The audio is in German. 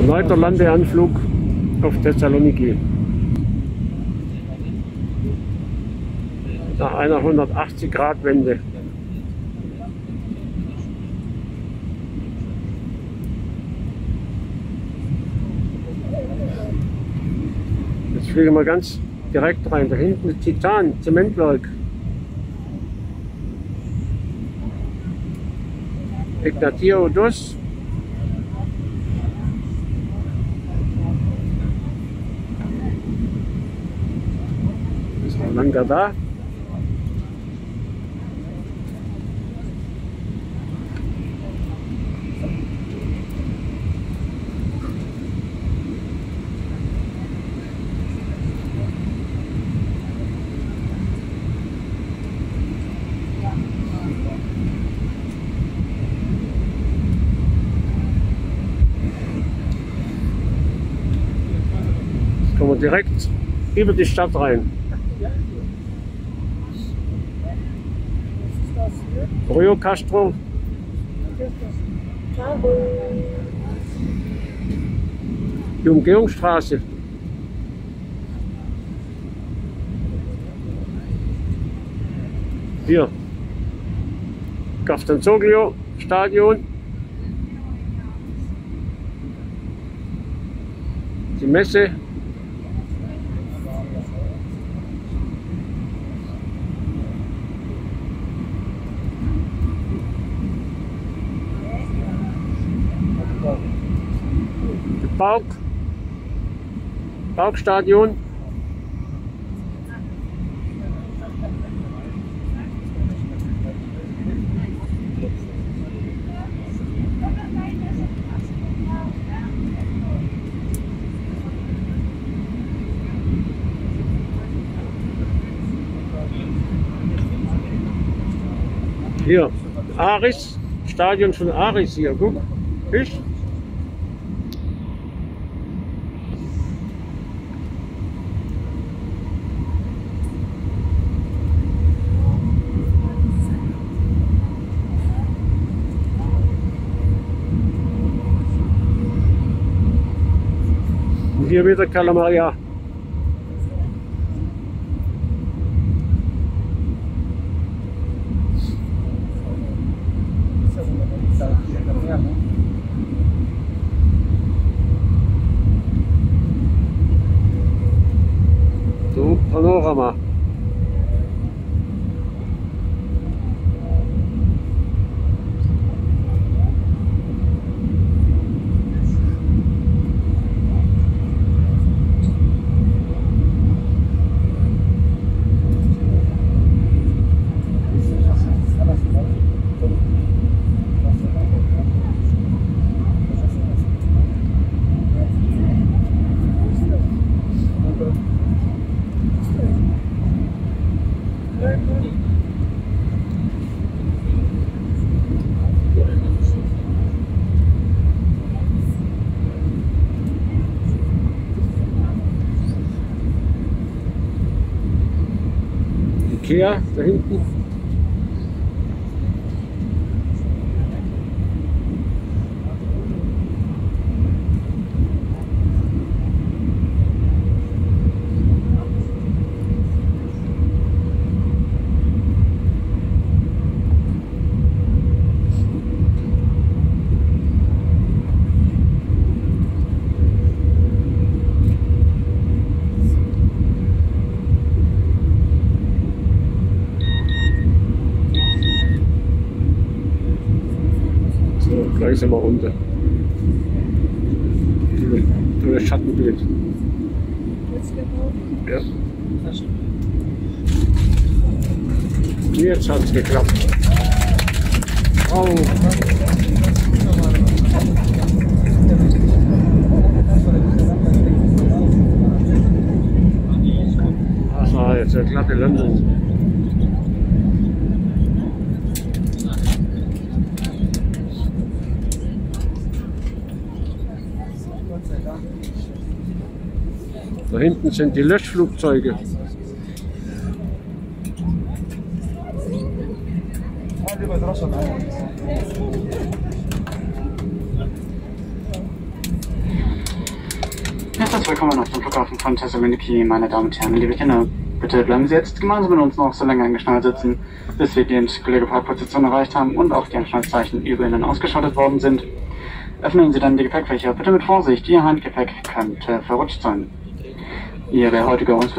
Erneuter Landeanflug auf Thessaloniki. Nach einer 180-Grad-Wende. Jetzt fliegen wir ganz direkt rein. Da hinten ist Titan, Zementwerk. Ignatio Dos. Kommen wir direkt über die Stadt rein. Rio Castro, die Umgehungsstraße. Hier. Castanzoglio Stadion. Die Messe. Park. Parkstadion. Hier, Aris, Stadion von Aris hier, guck. Ich. Hier wieder Calamaria. So, Panorama. Ikea da hinten. Gleich sind wir runter. Tolles- Tolles Schattenbild. Ja. Jetzt hat es geklappt. Oh. Das war jetzt eine glatte Landung. Hinten sind die Löschflugzeuge. willkommen auf dem Flughafen von Thessaloniki, meine Damen und Herren, liebe Kinder. Bitte bleiben Sie jetzt gemeinsam mit uns noch so lange angeschnallt sitzen, bis wir die endgültige Parkposition erreicht haben und auch die Anschnallzeichen über Ihnen ausgeschaltet worden sind. Öffnen Sie dann die Gepäckfächer bitte mit Vorsicht, Ihr Handgepäck könnte verrutscht sein. Ihre heutige Uns